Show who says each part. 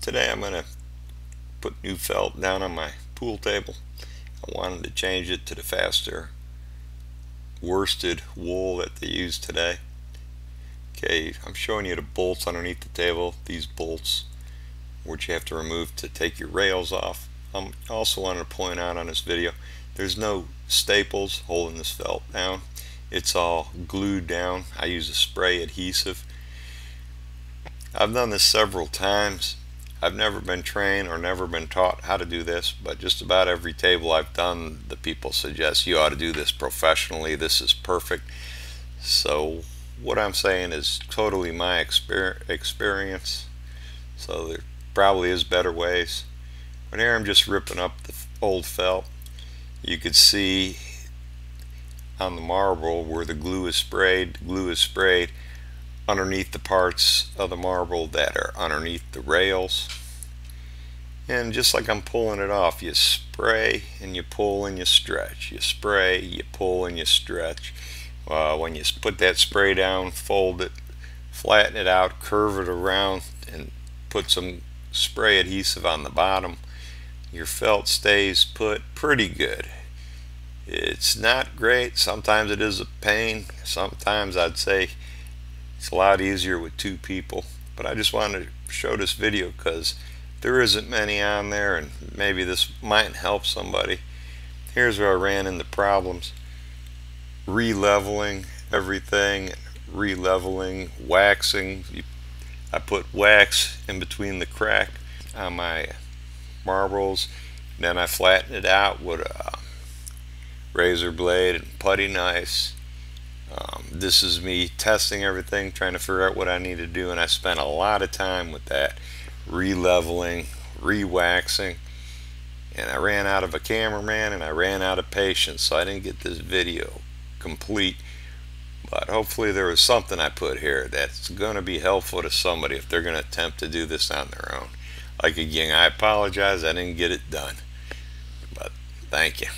Speaker 1: today I'm going to put new felt down on my pool table. I wanted to change it to the faster worsted wool that they use today. Okay, I'm showing you the bolts underneath the table. These bolts which you have to remove to take your rails off. I'm also wanted to point out on this video there's no staples holding this felt down. It's all glued down. I use a spray adhesive. I've done this several times. I've never been trained or never been taught how to do this, but just about every table I've done, the people suggest you ought to do this professionally. This is perfect. So what I'm saying is totally my exper experience. So there probably is better ways. But here I'm just ripping up the old felt. You could see on the marble where the glue is sprayed, glue is sprayed underneath the parts of the marble that are underneath the rails. And just like I'm pulling it off you spray and you pull and you stretch. You spray you pull and you stretch. Uh, when you put that spray down fold it flatten it out curve it around and put some spray adhesive on the bottom your felt stays put pretty good. It's not great. Sometimes it is a pain. Sometimes I'd say it's a lot easier with two people. But I just wanted to show this video because there isn't many on there and maybe this might help somebody. Here's where I ran into problems. Re-leveling everything, re-leveling, waxing. I put wax in between the crack on my marbles. Then I flatten it out with a razor blade and putty nice um, this is me testing everything, trying to figure out what I need to do, and I spent a lot of time with that, re-leveling, re-waxing, and I ran out of a cameraman and I ran out of patience, so I didn't get this video complete. But hopefully there was something I put here that's going to be helpful to somebody if they're going to attempt to do this on their own. Like again, I apologize, I didn't get it done. But thank you.